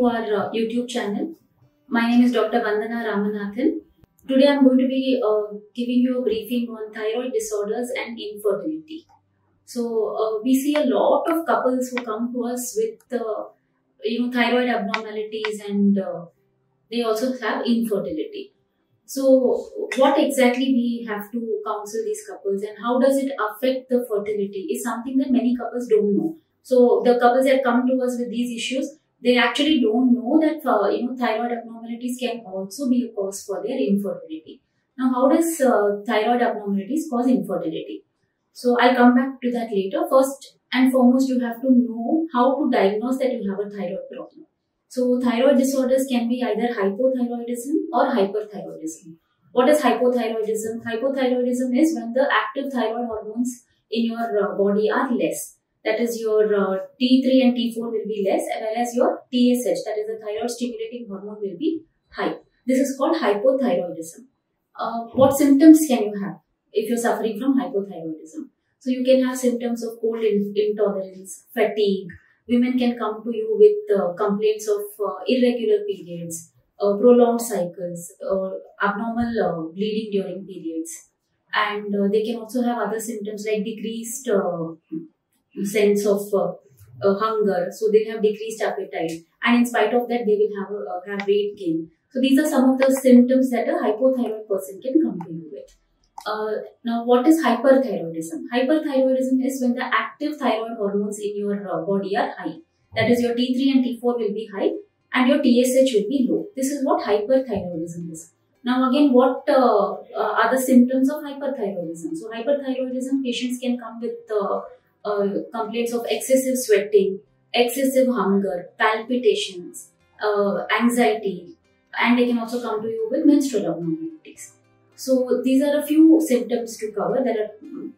to our uh, YouTube channel. My name is Dr. Vandana Ramanathan. Today I'm going to be uh, giving you a briefing on thyroid disorders and infertility. So uh, we see a lot of couples who come to us with uh, you know thyroid abnormalities and uh, they also have infertility. So what exactly we have to counsel these couples and how does it affect the fertility is something that many couples don't know. So the couples that come to us with these issues, they actually don't know that uh, you know thyroid abnormalities can also be a cause for their infertility. Now, how does uh, thyroid abnormalities cause infertility? So I'll come back to that later. First and foremost, you have to know how to diagnose that you have a thyroid problem. So thyroid disorders can be either hypothyroidism or hyperthyroidism. What is hypothyroidism? Hypothyroidism is when the active thyroid hormones in your uh, body are less. That is your uh, T3 and T4 will be less as well as your TSH that is the thyroid stimulating hormone will be high. This is called hypothyroidism. Uh, what symptoms can you have if you're suffering from hypothyroidism? So you can have symptoms of cold intolerance, fatigue, women can come to you with uh, complaints of uh, irregular periods, uh, prolonged cycles, abnormal bleeding during periods, and they can also have other symptoms like decreased sense of hunger. So they have decreased appetite, and in spite of that, they will have a have weight gain. So these are some of the symptoms that a hypothyroid person can come with. Uh, now, what is hyperthyroidism? Hyperthyroidism is when the active thyroid hormones in your uh, body are high. That is, your T3 and T4 will be high and your TSH will be low. This is what hyperthyroidism is. Now, again, what uh, uh are the symptoms of hyperthyroidism? So, hyperthyroidism patients can come with uh, uh, complaints of excessive sweating, excessive hunger, palpitations, anxiety, and they can also come to you with menstrual abnormalities. So these are a few symptoms to cover. There are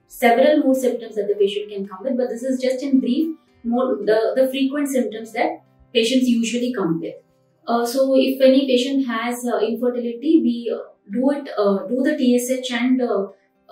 several more symptoms that the patient can come with, but this is just in brief more the, the frequent symptoms that patients usually come with. Uh, so if any patient has uh, infertility, we uh, do it, uh, do the TSH and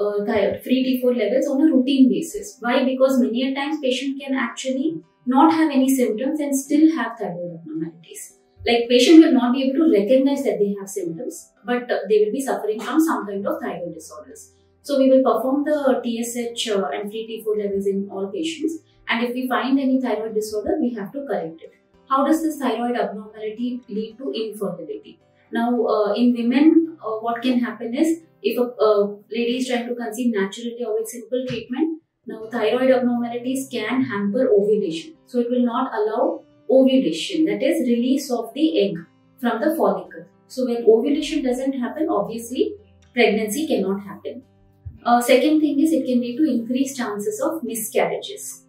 uh, uh, free T4 levels on a routine basis. Why? Because many a times patient can actually not have any symptoms and still have thyroid abnormalities like patient will not be able to recognize that they have symptoms but uh, they will be suffering from some kind of thyroid disorders so we will perform the tsh uh, and free t4 levels in all patients and if we find any thyroid disorder we have to correct it how does this thyroid abnormality lead to infertility now uh, in women uh, what can happen is if a lady is trying to conceive naturally or with simple treatment now thyroid abnormalities can hamper ovulation so it will not allow ovulation, that is release of the egg from the follicle. So when ovulation doesn't happen, obviously pregnancy cannot happen. Uh, second thing is it can lead to increased chances of miscarriages.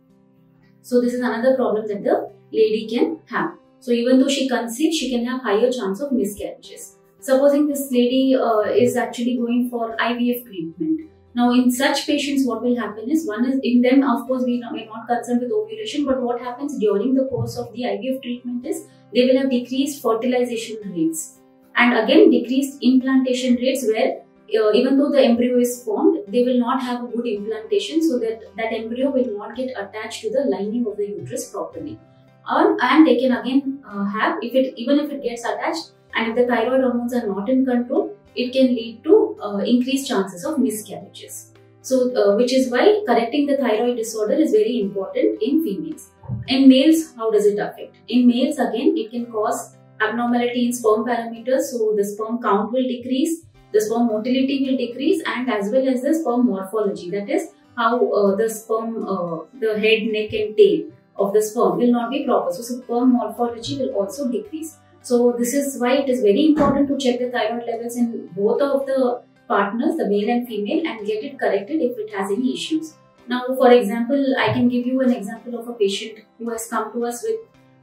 So this is another problem that the lady can have. So even though she conceives, she can have higher chance of miscarriages. Supposing this lady uh, is actually going for IVF treatment now, in such patients, what will happen is one is in them, of course, we are not concerned with ovulation, but what happens during the course of the IVF treatment is they will have decreased fertilization rates and again decreased implantation rates where uh, even though the embryo is formed, they will not have a good implantation so that that embryo will not get attached to the lining of the uterus properly. Um, and they can again uh, have, if it even if it gets attached and if the thyroid hormones are not in control, it can lead to uh, increased chances of miscarriages. So, uh, which is why correcting the thyroid disorder is very important in females. In males, how does it affect? In males, again, it can cause abnormality in sperm parameters. So, the sperm count will decrease, the sperm motility will decrease, and as well as the sperm morphology. That is how uh, the sperm, uh, the head, neck, and tail of the sperm will not be proper. So, sperm morphology will also decrease. So this is why it is very important to check the thyroid levels in both of the partners, the male and female, and get it corrected if it has any issues. Now, for example, I can give you an example of a patient who has come to us with,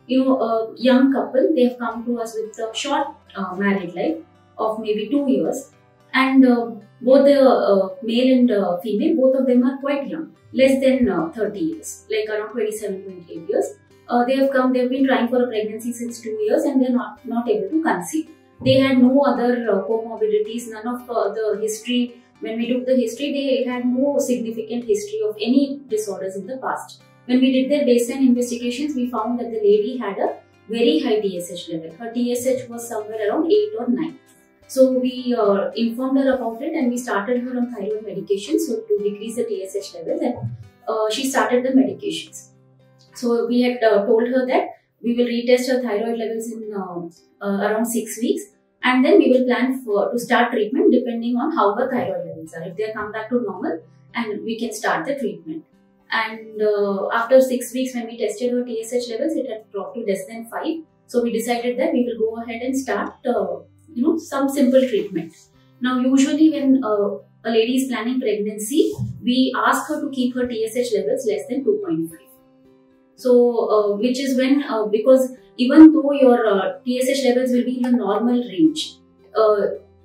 you know, a young couple. They have come to us with a short uh, married life of maybe two years, and uh, both the uh, male and uh, female, both of them are quite young, less than uh, 30 years, like around 27, 28 years uh, they have come, they've been trying for a pregnancy since two years and they're not, not able to conceive. They had no other uh, comorbidities, none of uh, the history. When we took the history, they had no significant history of any disorders in the past. When we did their baseline investigations, we found that the lady had a very high TSH level. Her TSH was somewhere around 8 or 9. So we uh, informed her about it and we started her on thyroid medication so to decrease the TSH levels and uh, she started the medications. So we had uh, told her that we will retest her thyroid levels in uh, uh, around 6 weeks and then we will plan for to start treatment depending on how her thyroid levels are. If they come back to normal and we can start the treatment. And uh, after 6 weeks when we tested her TSH levels it had dropped to less than 5. So we decided that we will go ahead and start you know some simple treatment. Now usually when uh, a lady is planning pregnancy, we ask her to keep her TSH levels less than 2.5. So uh, which is when uh, because even though your uh, TSH levels will be in the normal range, uh,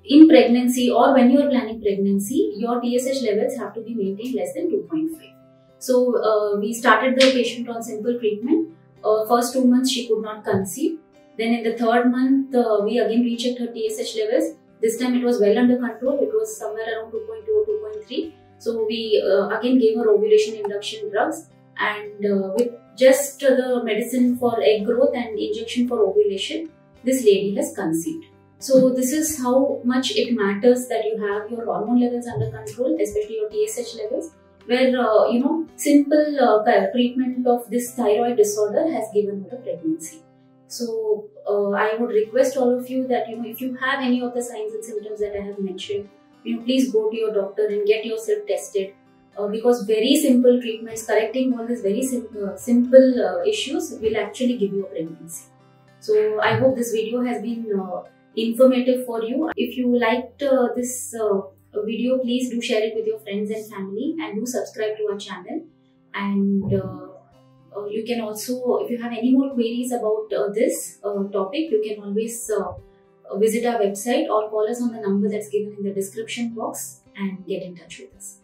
in pregnancy or when you are planning pregnancy, your TSH levels have to be maintained less than 2.5. So uh, we started the patient on simple treatment. first two months she could not conceive then in the third month, uh, we again rechecked her TSH levels. This time it was well under control. It was somewhere around 2.2 or 2.3. So we uh, again gave her ovulation induction drugs and uh, with just the medicine for egg growth and injection for ovulation, this lady has conceived. So this is how much it matters that you have your hormone levels under control, especially your TSH levels, where uh, you know simple uh, treatment of this thyroid disorder has given her a pregnancy. So uh, I would request all of you that you know if you have any of the signs and symptoms that I have mentioned, you know, please go to your doctor and get yourself tested. Uh, because very simple treatments, correcting all these very sim uh, simple uh, issues will actually give you a pregnancy. So I hope this video has been uh, informative for you. If you liked uh, this video, please do share it with your friends and family and do subscribe to our channel. And uh, you can also, if you have any more queries about uh, this uh, topic, you can always visit our website or call us on the number that's given in the description box and get in touch with us.